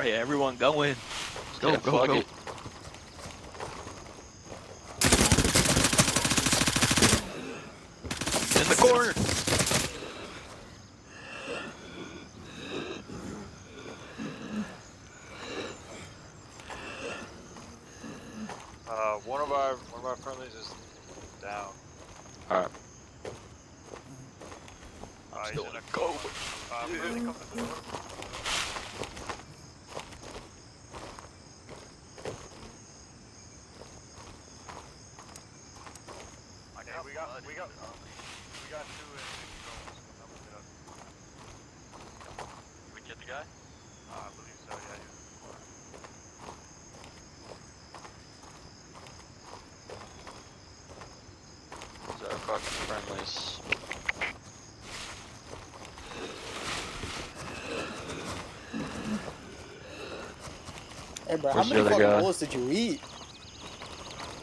Alright, everyone go in. Go, go, go. it. In the corner. Uh, one of our one of our friendlies is down. Alright. Uh, he's Still in a go. Uh, friendly coming to the door. Okay, we got we got we got two in We get the guy? uh, I believe so. Yeah. yeah. These are fucking friendlies. Hey, bro, Where's how many other fucking guy? bullets did you eat?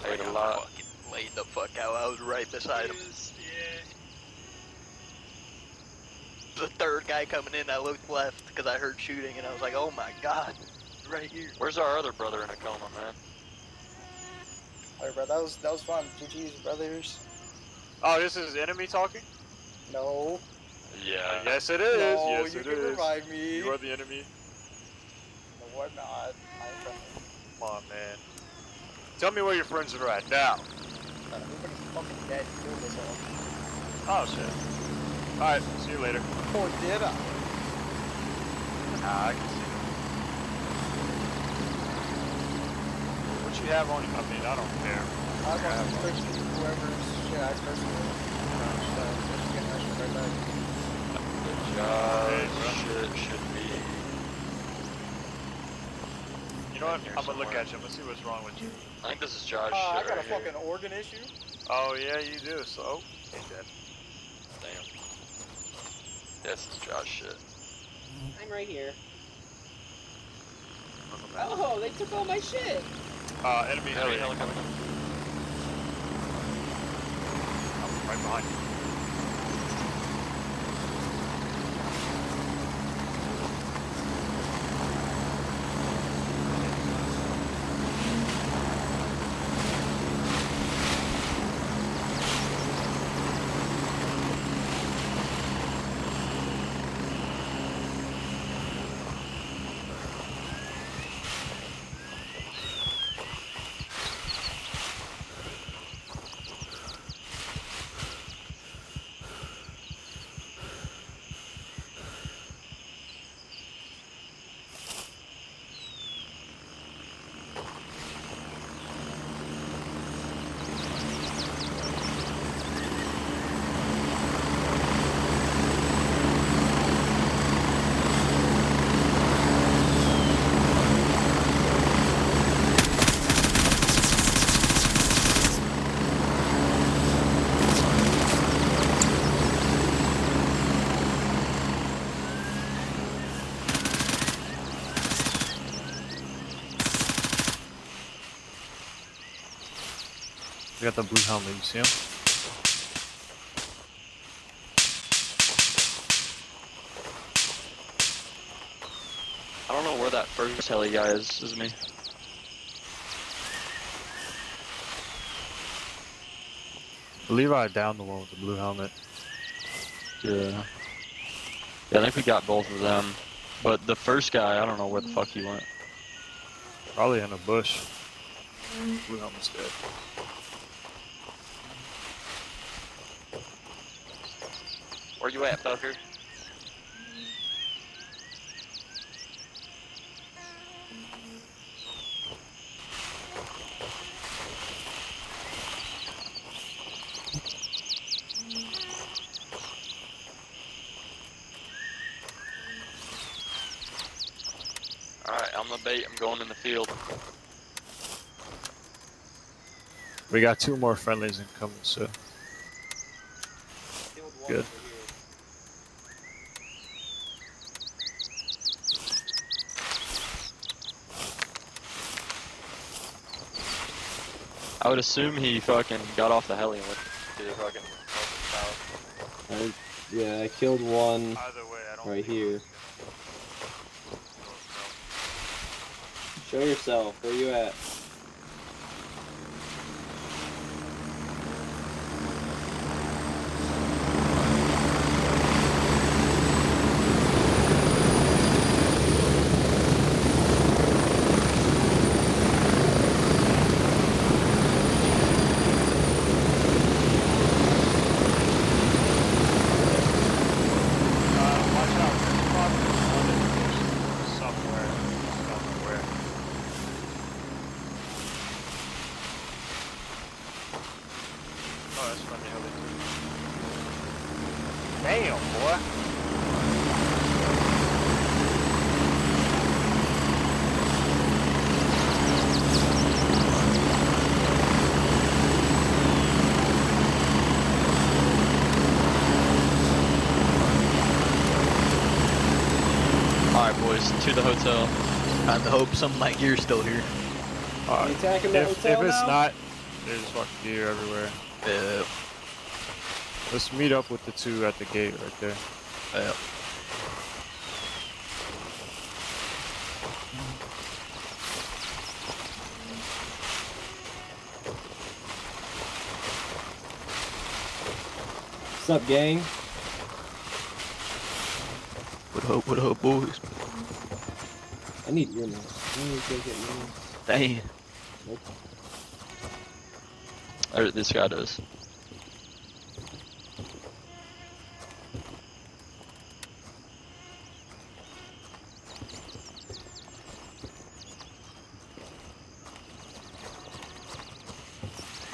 I ate a got lot. fucking laid the fuck out. I was right beside him. The third guy coming in, I looked left because I heard shooting and I was like, oh my god, right here. Where's our other brother in a coma, man? Alright, bro, that was that was fun. GG's, brothers. Oh, this is enemy talking. No. Yeah. yes, it is. no, yes, you it can is. revive me. You are the enemy. No, I'm not. I'm. Come on, man. Tell me where your friends are at now. Everybody's fucking dead. You killed us all. Oh shit. Alright, see you later. Oh, did I? Ah, I can see it. What you have on you? I mean, I don't care. I was Yeah, yeah, switch whoever's shit I first with. So, let's get that shit right back. Good job. Bro. Shit should be. You know what? In here I'm gonna look at you. I'm gonna see what's wrong with you. I think this is Josh. Uh, I got right a fucking organ issue. Oh yeah, you do. So, oh, ain't dead. Here. Damn. This is Josh shit. I'm right here. Oh, they took all my shit. Uh, enemy, Heli, enemy. heli coming. I'm right behind you. We got the blue helmet, you see him? I don't know where that first heli guy is. Is me. Levi down the one with the blue helmet. Yeah. Yeah, I think we got both of them. But the first guy, I don't know where the fuck he went. Probably in a bush. Blue helmet's dead. Where you at, fucker? Alright, I'm the bait. I'm going in the field. We got two more friendlies incoming, so Killed one Good. I would assume he fucking got off the heli and went to the fucking I, yeah, I killed one. Way, I don't Right here. Show yourself. Where you at? Uh, watch out. There's probably one in the bush somewhere. Somewhere. Oh, that's funny how they do. Damn, boy. Alright, boys, to the hotel. Trying to hope some of my gear's still here. Alright. If, if it's now? not, there's fucking gear everywhere. Uh, Let's meet up with the two at the gate right there. uh, What's up, gang? what up, what up, boys? I need earmuffs. I need to go get earmuffs. Dang. Nope. Or this guy does.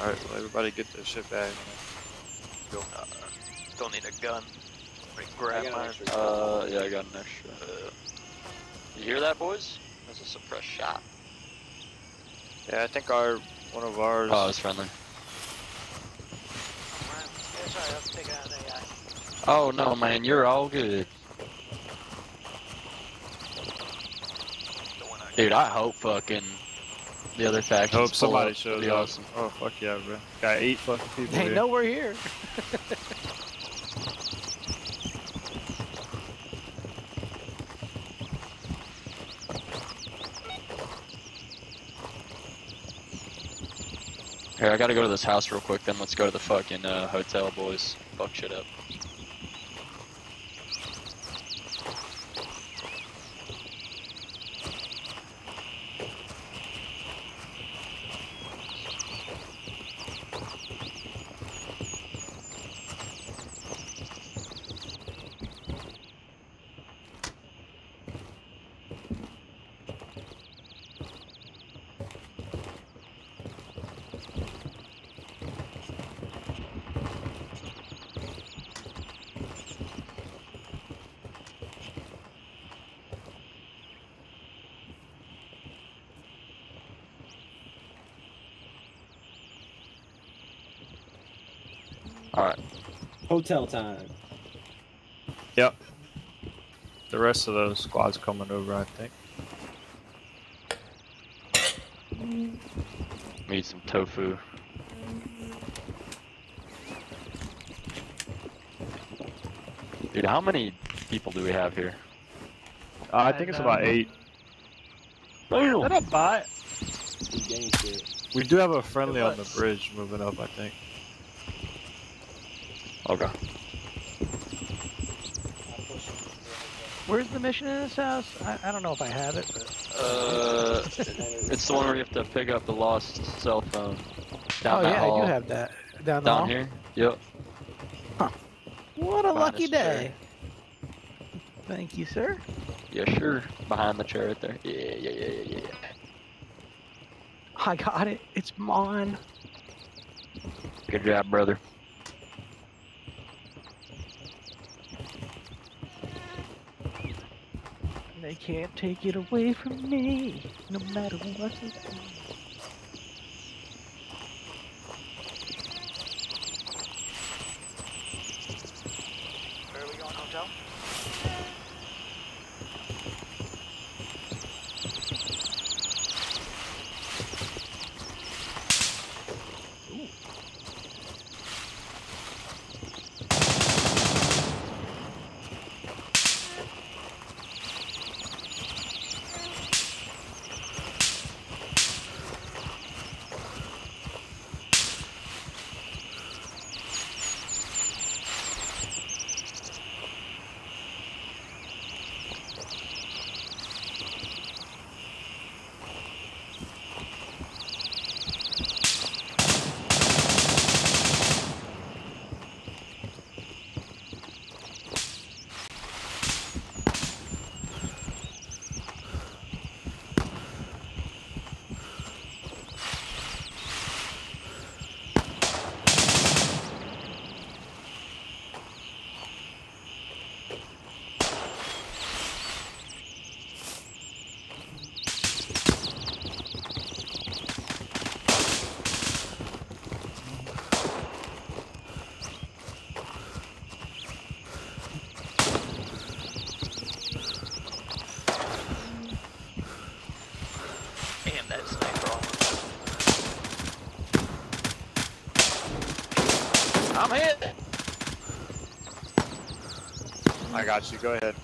Alright, well, everybody get their shit back. Still, uh, still need a gun. Grab I got an mine. extra Uh, yeah, I got an extra. Uh, you hear that, boys? That's a suppressed shot. Yeah, I think our one of ours. Oh, it's friendly. Yeah, sorry, I was taking out an AI. Oh no, man, you're all good. The one I Dude, I hope fucking the other faction. hope somebody shows be up. Awesome. Oh fuck yeah, bro! Got eight fucking people They here. know we're here. Here, I gotta go to this house real quick. Then let's go to the fucking uh, hotel, boys. Fuck shit up. All right. Hotel time. Yep. The rest of those squads coming over, I think. Need some tofu. Dude, how many people do we have here? Uh, I think it's about eight. Let up bot. Some gang. We do have a friendly on the bridge moving up, I think. Okay. Where's the mission in this house? I, I don't know if I have it, but Uh, it's the one where you have to pick up the lost cell phone. Down oh yeah, hall. I do have that down the Down hall. here? Yep. What a Behind lucky this chair. day. Thank you, sir. Yeah, sure. Behind the chair right there. Yeah, yeah, yeah, yeah, yeah. I got it. It's mine. Good job, brother. Can't take it away from me, no matter what they do. I got you. Go ahead.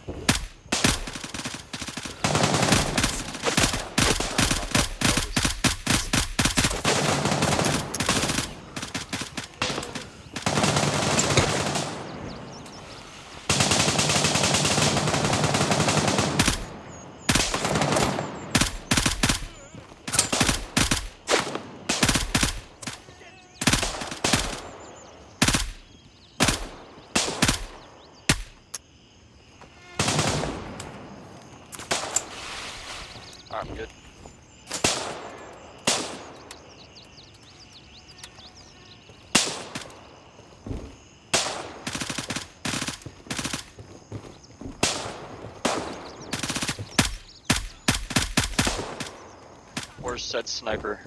I'm good. Where's said sniper?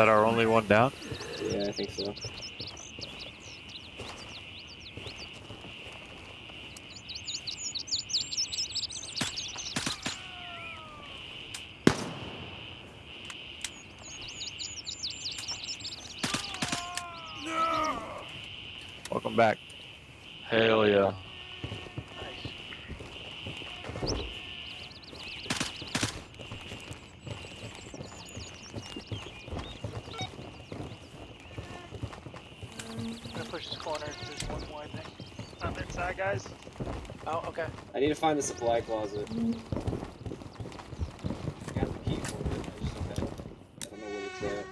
That our only one down? Yeah, I think so. Welcome back. Hell yeah. I'm gonna push this corner. There's one more, I think. On that side, guys. Oh, okay. I need to find the supply closet. I got the key for it. I just don't have. I don't know where it's at.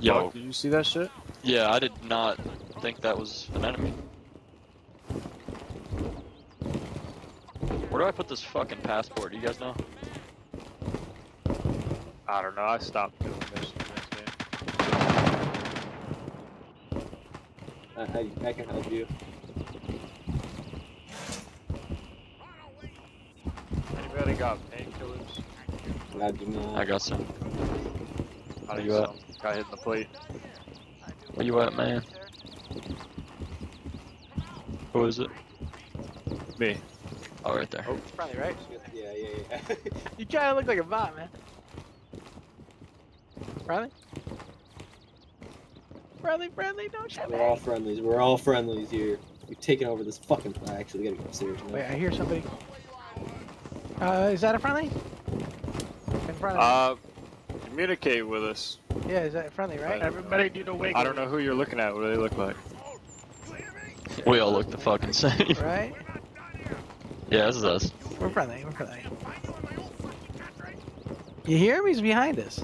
Yo. Fuck, oh. did you see that shit? Yeah, I did not think that was an enemy. Where do I put this fucking passport? Do you guys know? I don't know. I stopped doing missions this game. I, I, I can help you. Anybody got painkillers? I do not. I got some. I Where you at? some. Got hit in the plate. Where you at, man? Who is it? Me. Oh, right there. It's probably right. Yeah, yeah, yeah. You kind of look like a bot, man. Friendly? Friendly, friendly, don't shoot We're all friendlies. We're all friendlies here. We've taken over this fucking. I actually gotta go upstairs. now. Wait, I hear somebody. Uh, is that a friendly? In front of Uh, communicate with us. Me. Yeah, is that friendly, right? Everybody do the wiggle. I don't know who you're looking at. What do they look like? We all look the fucking same. Right? yeah, this is us. We're friendly. We're friendly. You hear him? He's behind us.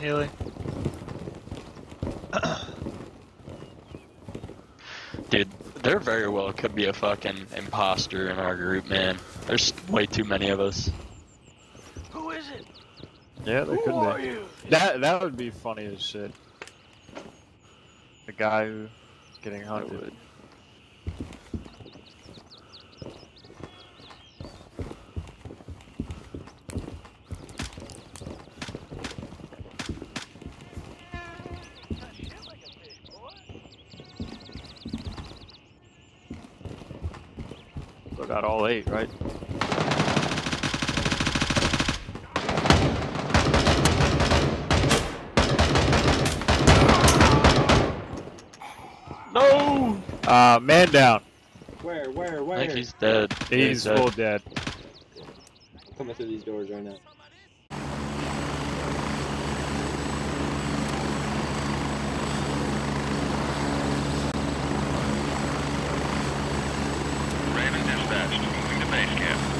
I'm right here. I'm healing. Dude, there very well could be a fucking imposter in our group, man. There's way too many of us. Who is it? Yeah, there Who could are be. you? That that would be funny as shit. The guy who's getting hunted. Would. So I got all eight, right? No! Uh, man down. Where, where, I where? think he's dead. Yeah, He's dead. full dead. coming through these doors right now. Raven dispatched. Moving to base camp.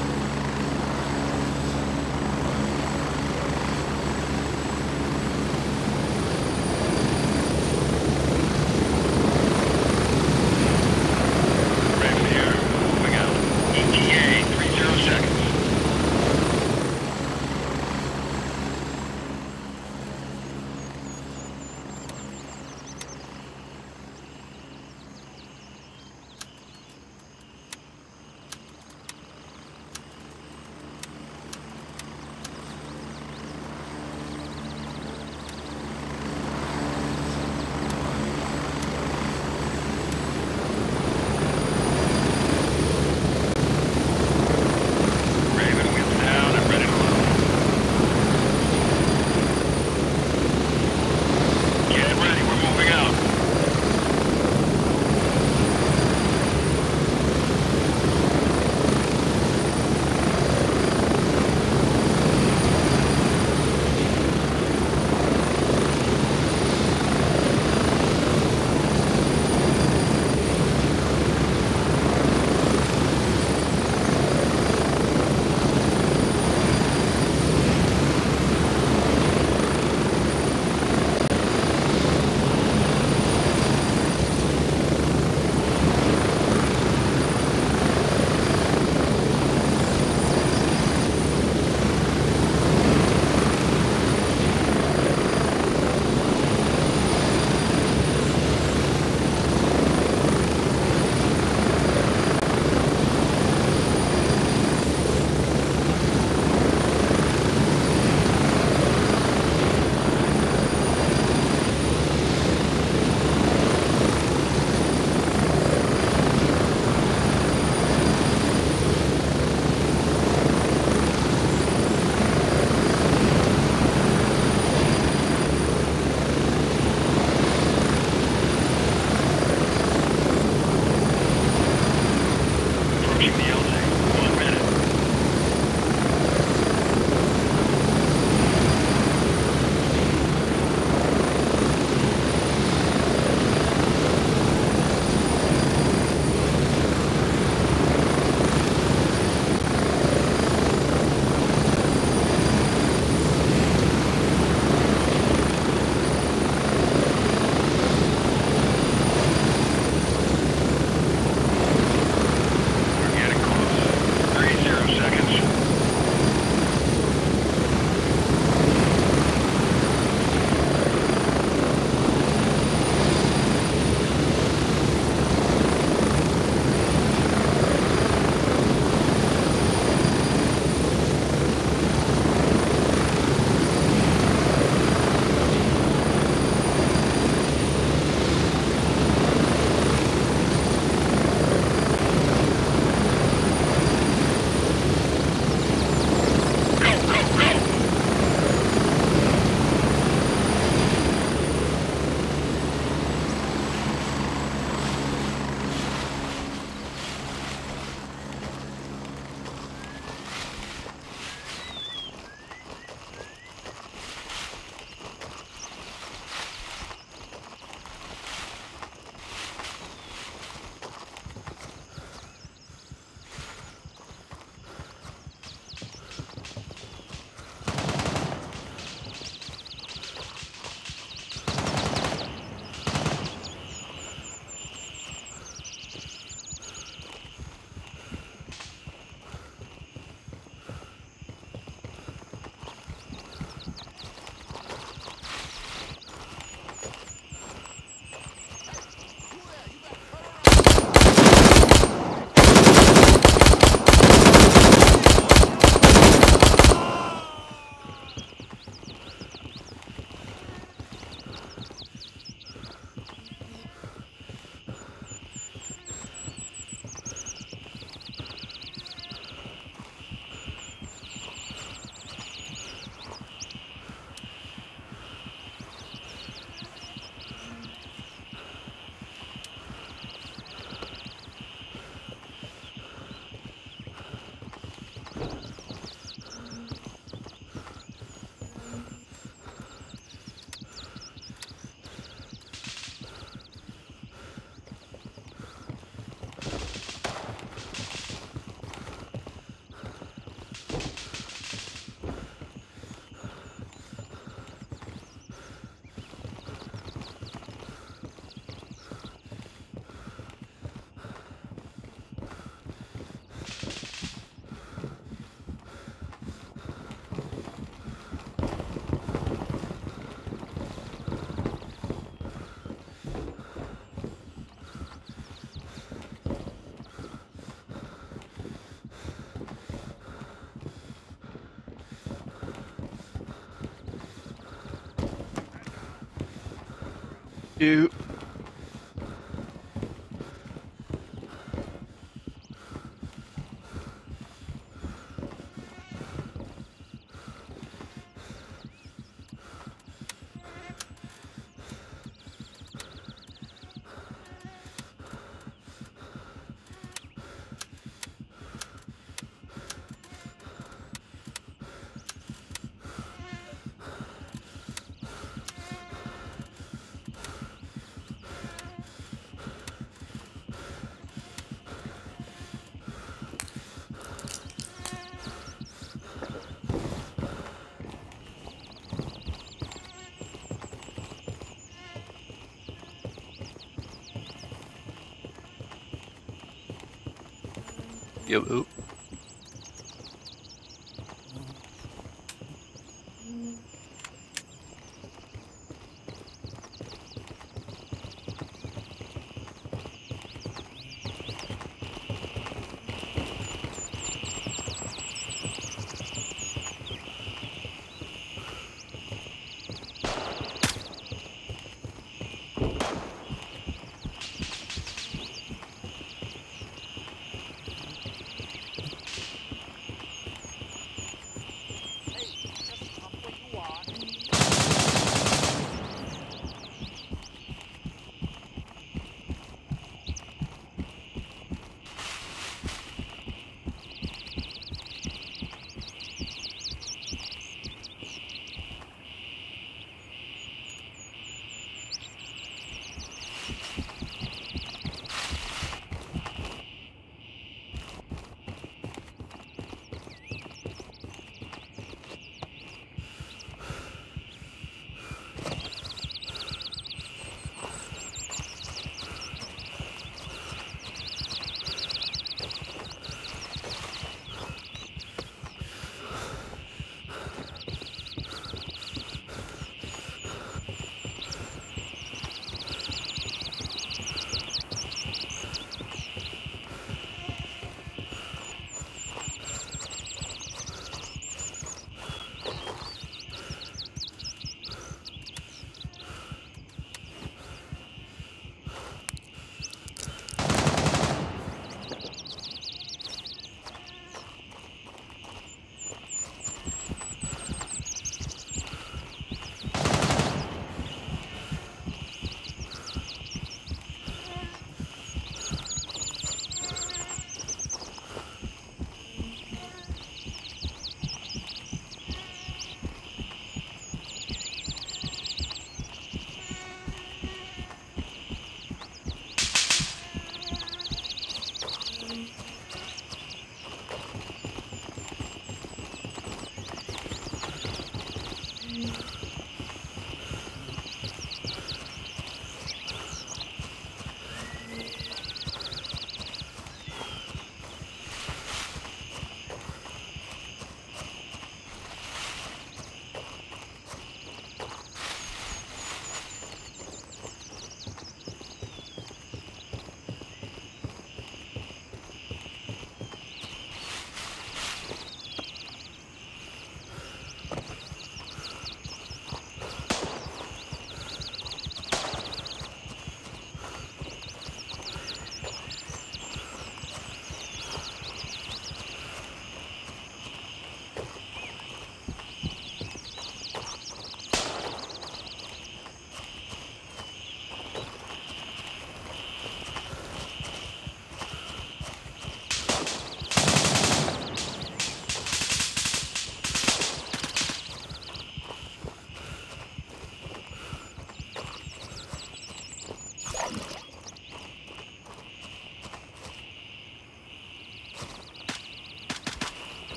You. Yo.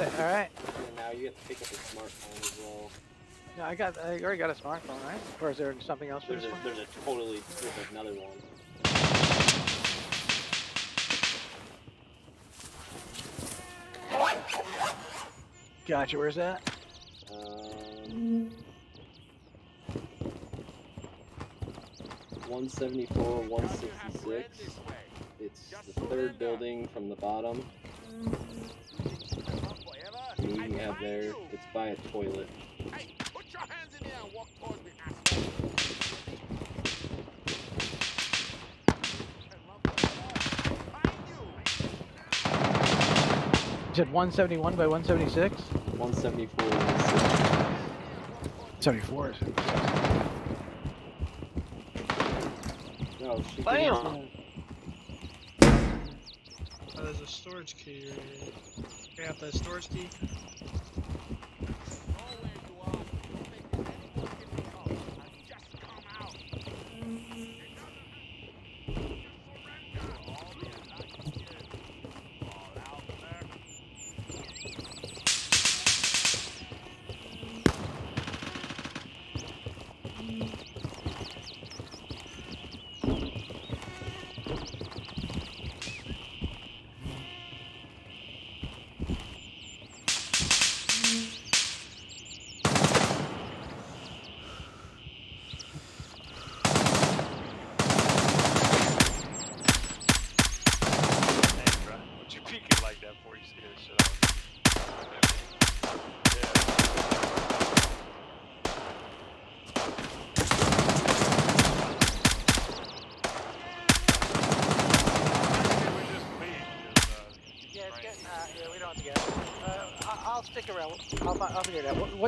Got it. All right. And now you have to pick up a smartphone as well. No, I got. I already got a smartphone, right? Or is there something else for There's this a, there's a totally, there's another one. Gotcha. Where's that? Um, 174, 166. It's the third building from the bottom. The you have there. It's by a toilet. You said 171 by 176. 174, 166. 74. No, she Bam! couldn't- Oh, there's a storage key right here. You got that storage key?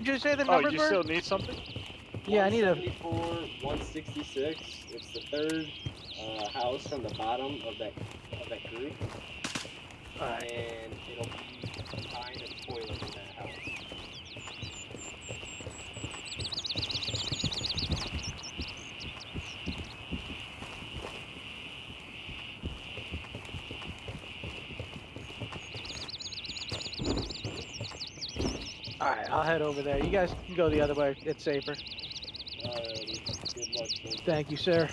What'd you say the Oh, numbers you were? still need something? Yeah, I need a. 174, 166. It's the third uh, house from the bottom of that of that group, Alright. and it'll be behind a toilet in that house. Alright, I'll head over there. You guys can go the other way. It's safer. Thank you, sir.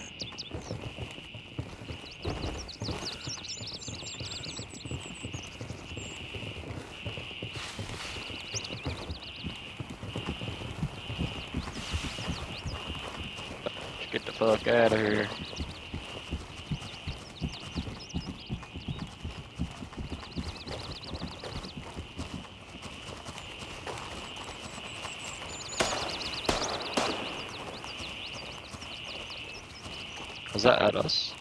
Get the fuck out of here. Is that at us?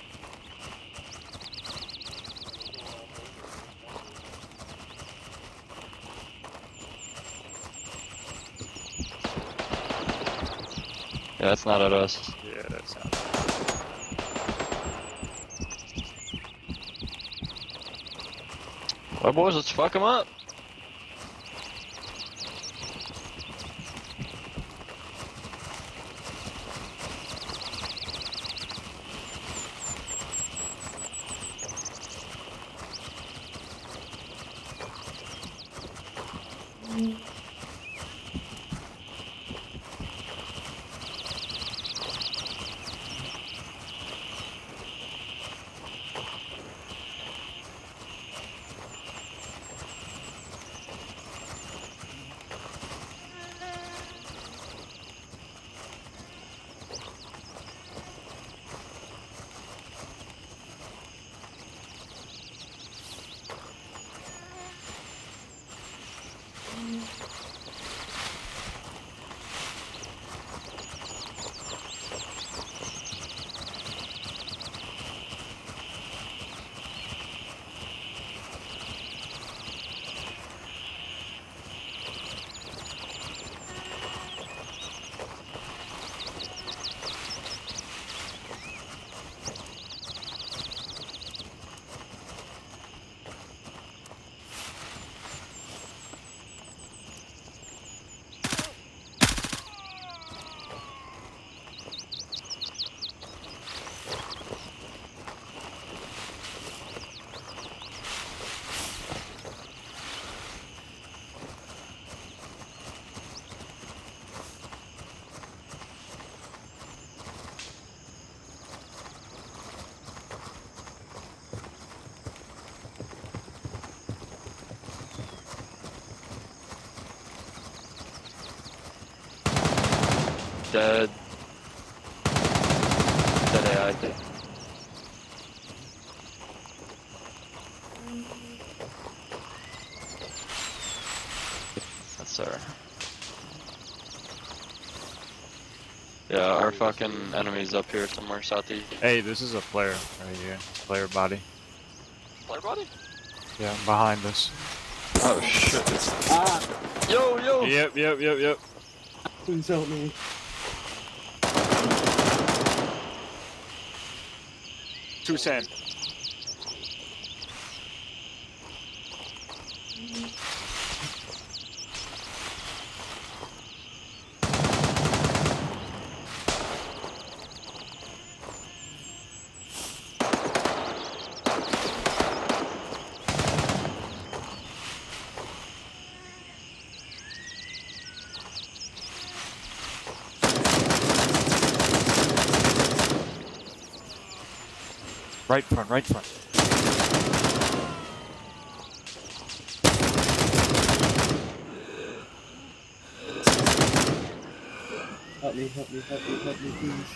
Yeah, that's not at us. Yeah, that sounds. Well, boys, let's fuck them up. Dead. Dead AI. That's her. Yeah, our fucking enemy's up here somewhere southeast. Hey, this is a flare right here. Player body. Player body? Yeah, behind us. Oh shit. Ah! Yo, yo! Yep, yep, yep, yep. Please help me. Tucson. Right front, right front. Help me, help me, help me, help me, please.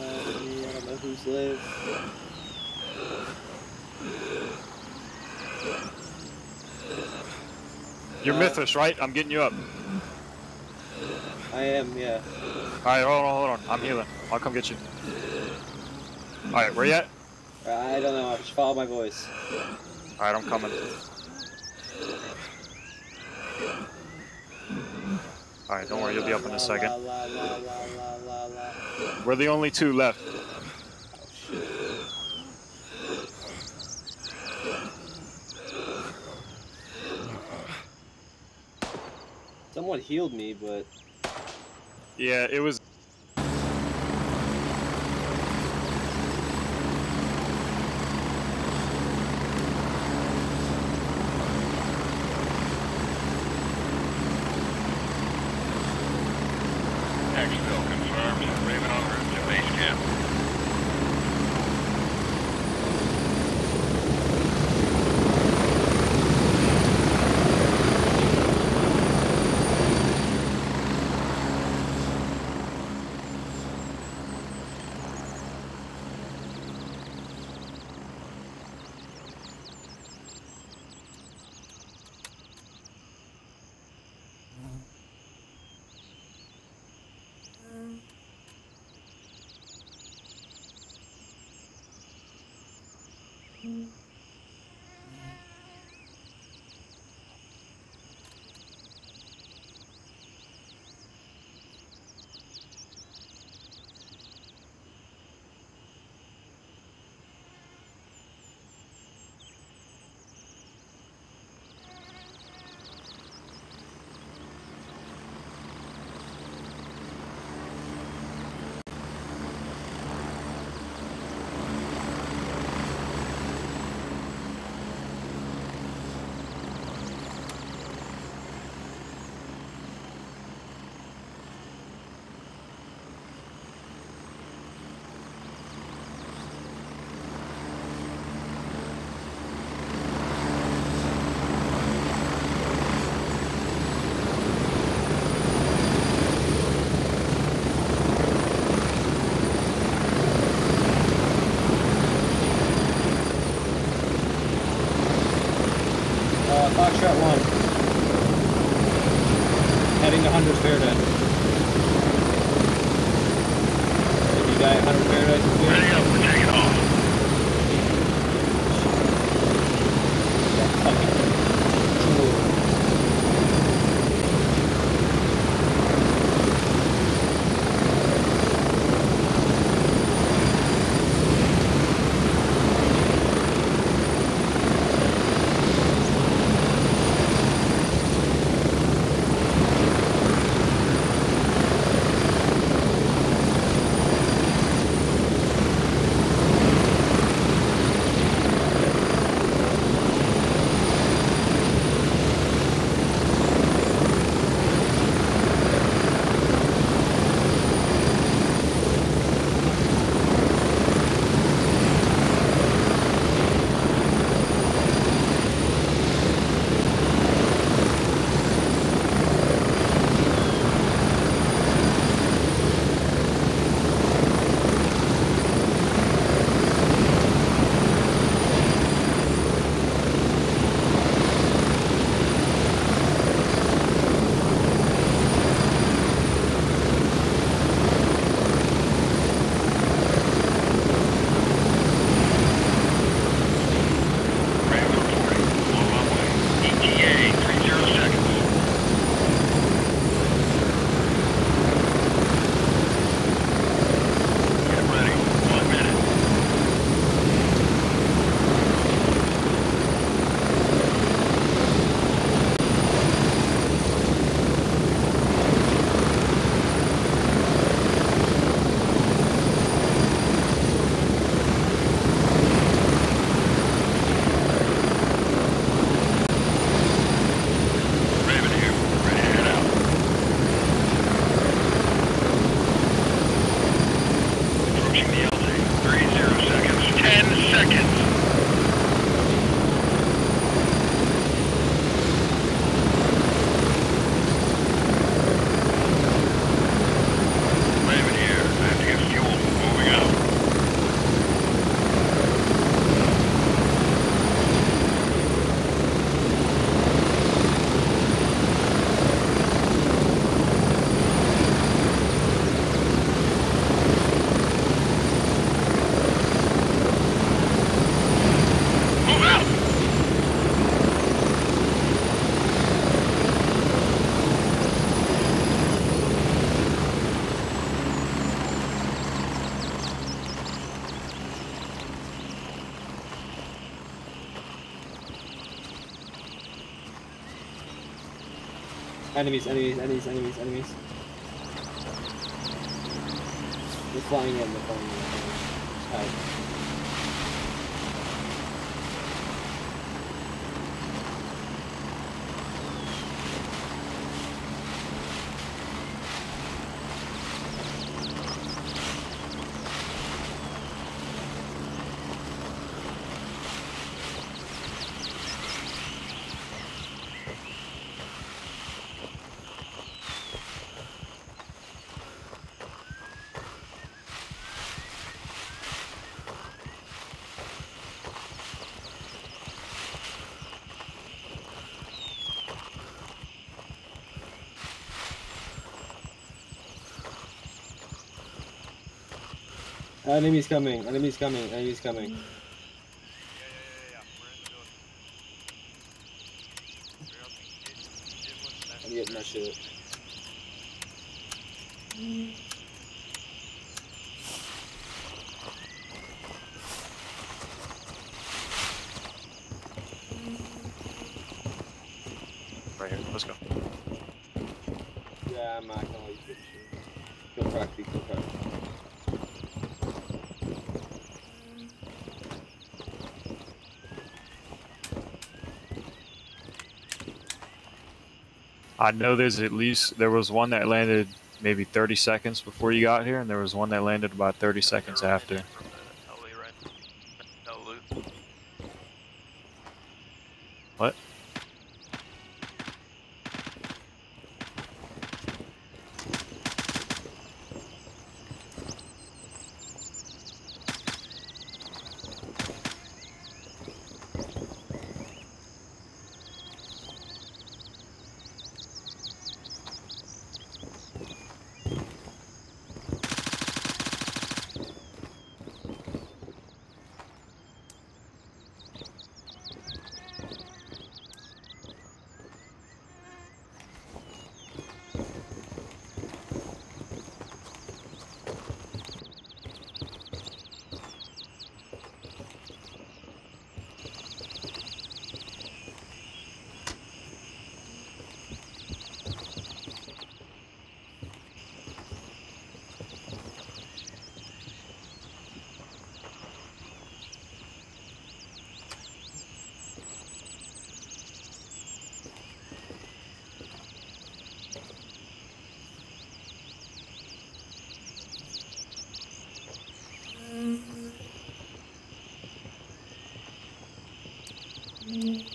Uh, who's live. You're Uh, Mythos, right? I'm getting you up. I am, yeah. Alright, hold on, hold on. I'm healing. I'll come get you. Alright, where you at? I don't know, I just follow my voice. Alright, I'm coming. Alright, don't worry, you'll be up in a second. We're the only two left. Healed me, but Yeah, it was. Enemies, enemies, enemies, enemies, enemies. They're flying in, they're flying in. Alright. Enemies coming, enemy's coming, enemy's coming. Yeah, yeah, yeah, yeah. We're in the building. We're helping get, get what's I'm getting my shit. Right here. Let's go. Yeah, I'm not gonna let you get shit. Go crack, go crack. I know there's at least there was one that landed maybe 30 seconds before you got here, and there was one that landed about 30 seconds after. Uh,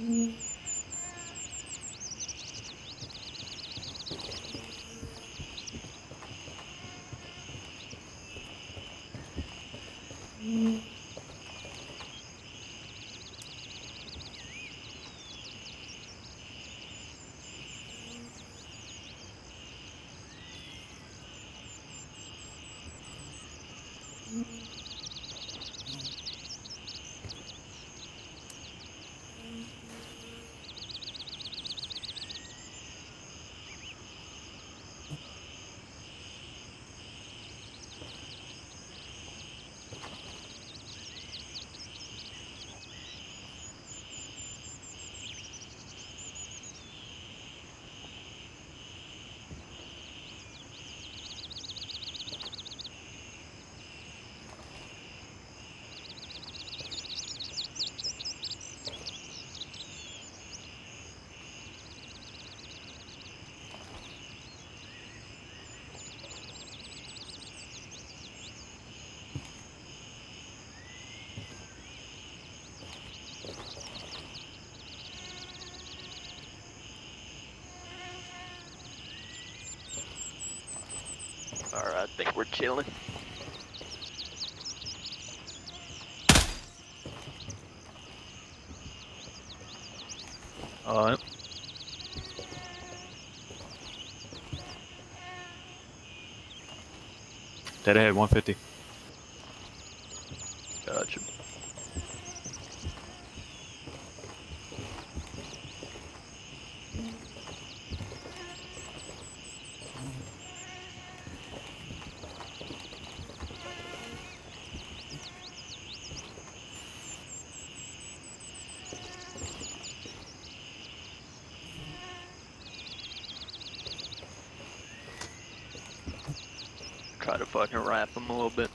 Mm-hmm. Think we're chilling. Alright. Dead ahead, 150. Gotcha. Try to fucking wrap them a little bit.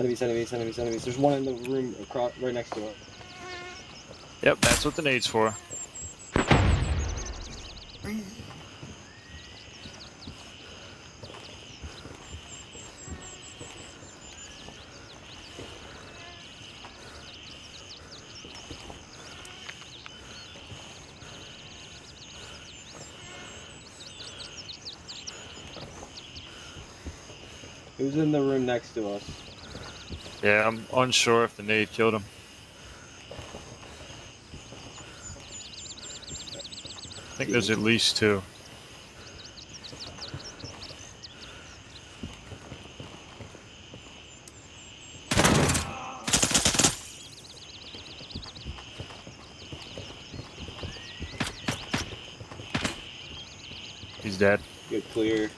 Enemies, enemies, enemies, enemies. There's one in the room across, right next to it. Yep, that's what the nade's for. Who's in the room next to us? Yeah, I'm unsure if the nade killed him. I think there's at least two. He's dead. Good clear.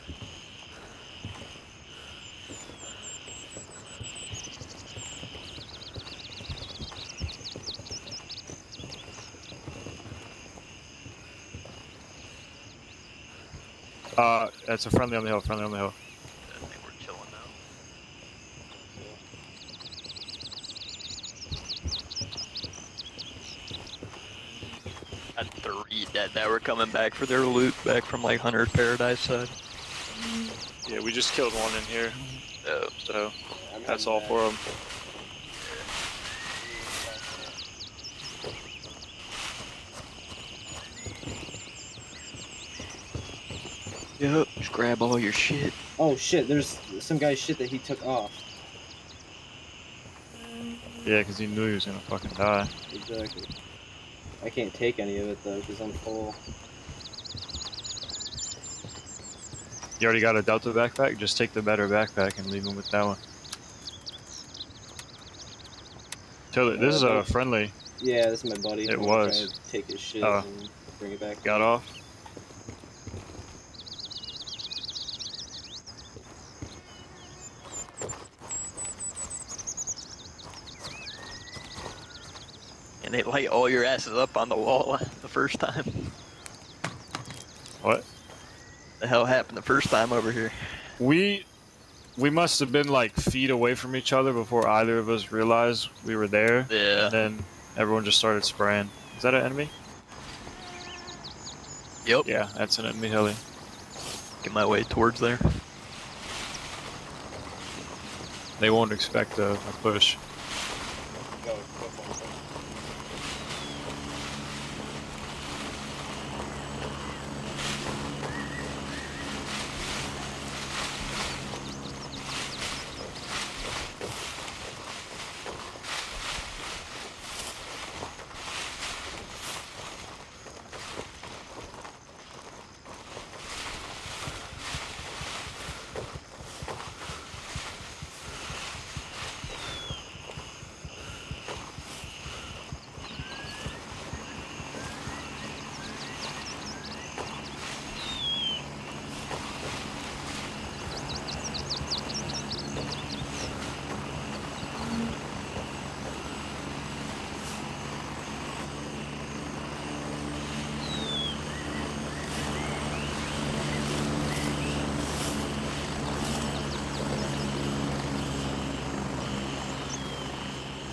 A friendly on the hill, friendly on the hill. I think we're chilling now. Had three dead that were coming back for their loot back from like Hunter Paradise side. Yeah, we just killed one in here, Oh, so that's all for them. Yep. Just grab all your shit. Oh shit, there's some guy's shit that he took off. Yeah, because he knew he was gonna fucking die. Exactly. I can't take any of it though because I'm full. You already got a Delta backpack? Just take the better backpack and leave him with that one. Tell it, this is a uh, friendly. Yeah, this is my buddy. It I'm was. to take his shit Oh. and bring it back. Got off. And they light all your asses up on the wall the first time. What? The hell happened the first time over here? We we must have been like feet away from each other before either of us realized we were there. Yeah. And then everyone just started spraying. Is that an enemy? Yep. Yeah, that's an enemy heli. Get my way towards there. They won't expect a, a push. Go, go for it.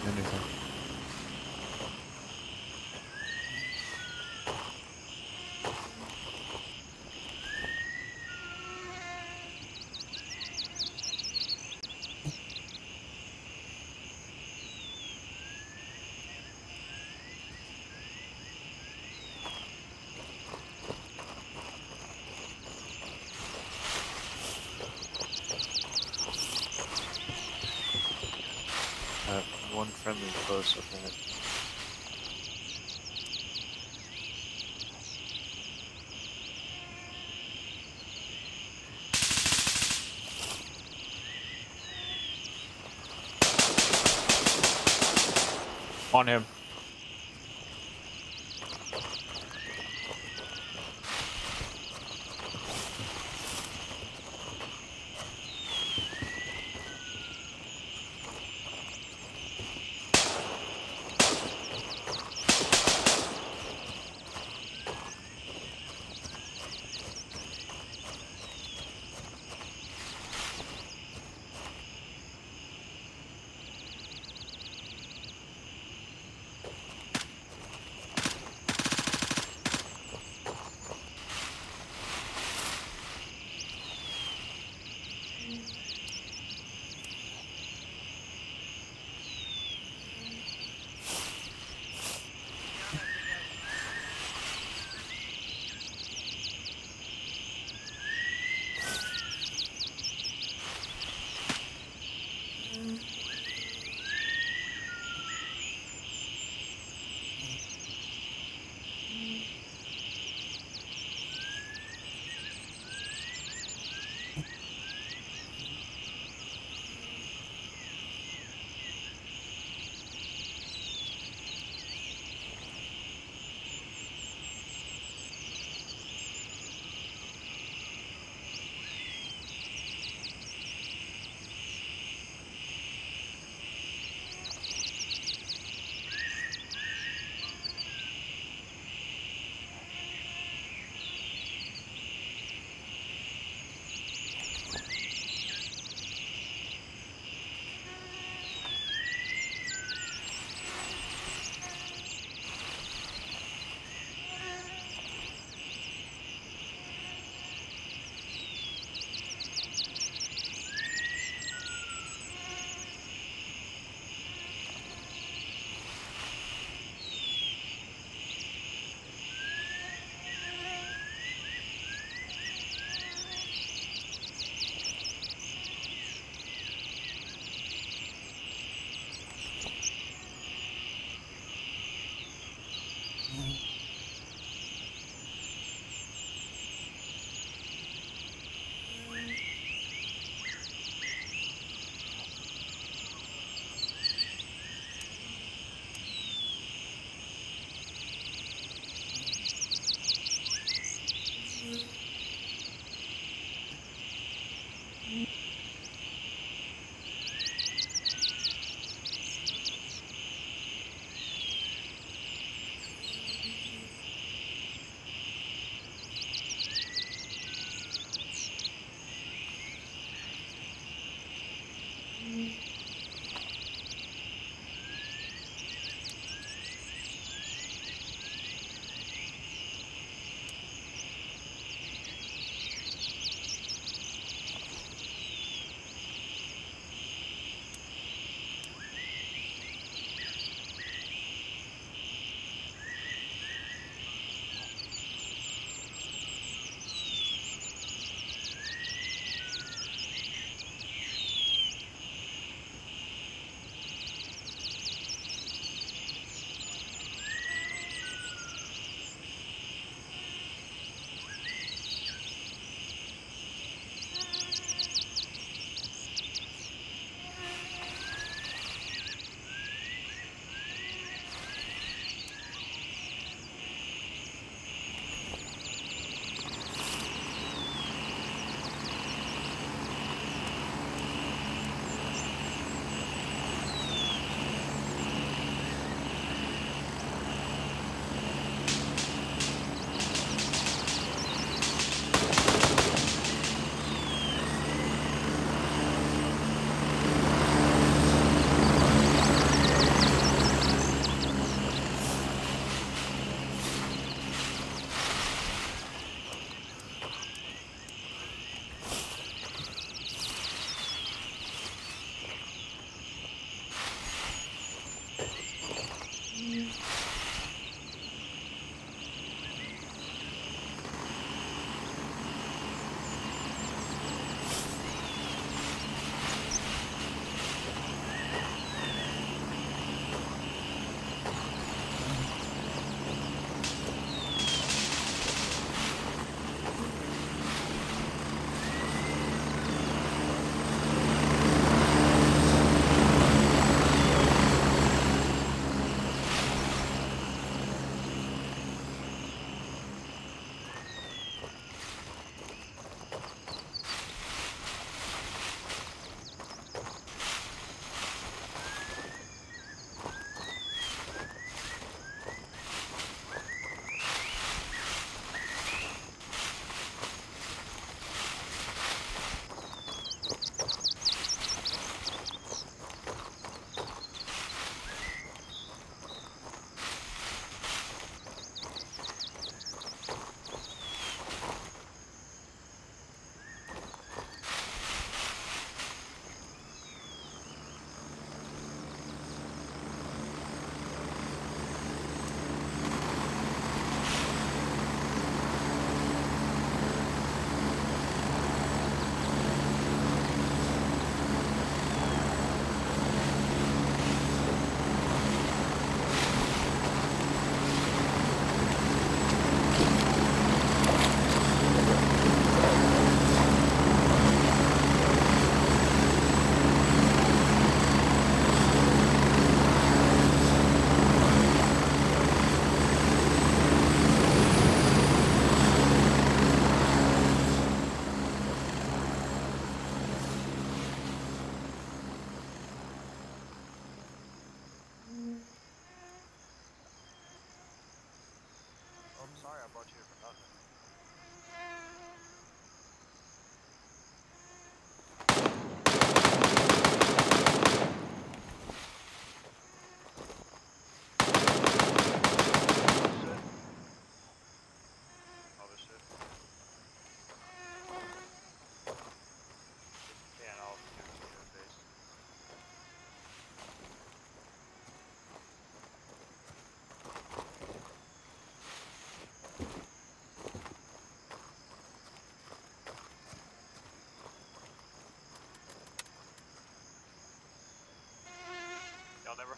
Anything. Uh, one friendly close up ahead. On him.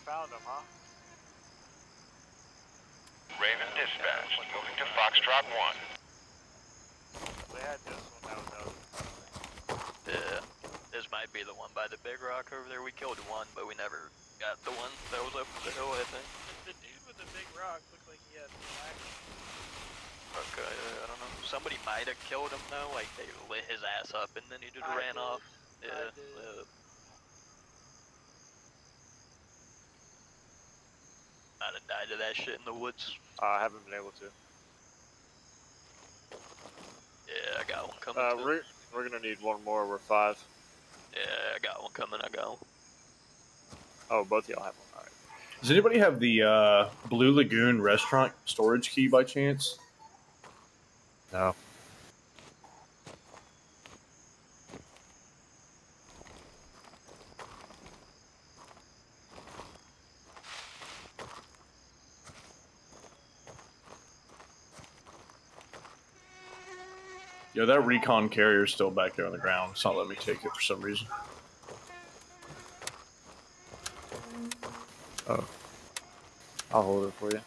Found him, huh? Raven dispatch, moving to Foxtrot 1. They had this one that was out. Yeah. This might be the one by the big rock over there. We killed one, but we never got the one that was up the hill, I think. The dude with the big rock looked like he had black. Okay, uh, I don't know. Somebody might have killed him though. Like they lit his ass up and then he just I ran did. off. I Yeah. Did. I'd have died of that shit in the woods. Uh, I haven't been able to. Yeah, I got one coming. Uh, we're we're gonna need one more. We're five. Yeah, I got one coming. I got one. Oh, both y'all have one. All right. Does anybody have the uh, Blue Lagoon restaurant storage key by chance? No. Yeah, that recon carrier's still back there on the ground. It's not letting me take it for some reason. Oh. I'll hold it for you.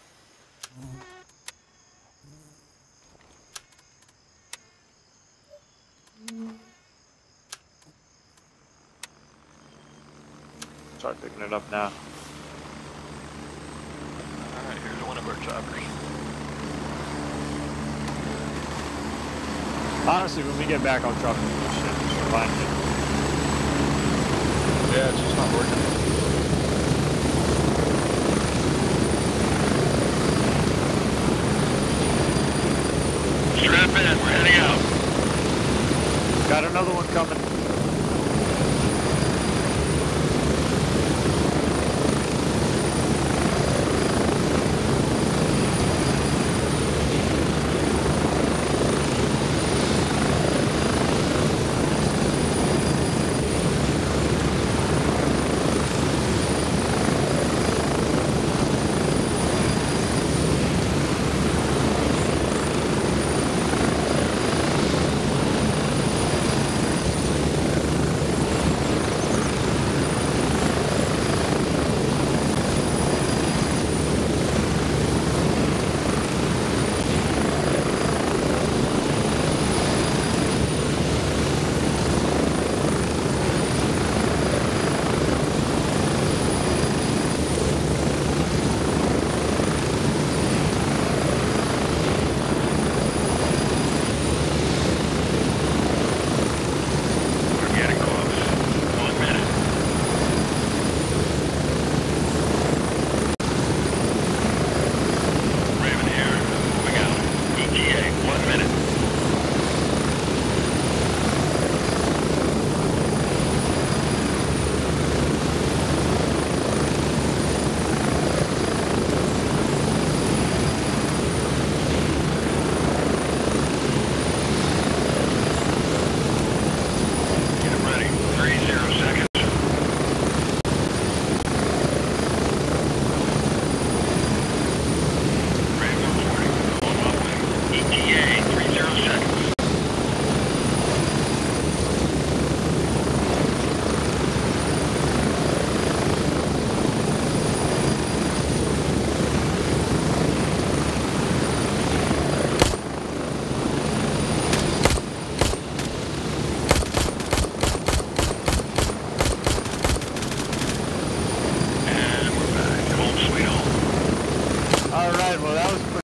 Start picking it up now. Alright, here's one of our choppers. Honestly, when we get back on truck, shit, just remind me. Yeah, it's just not working. Strap in, we're heading out. Got another one coming.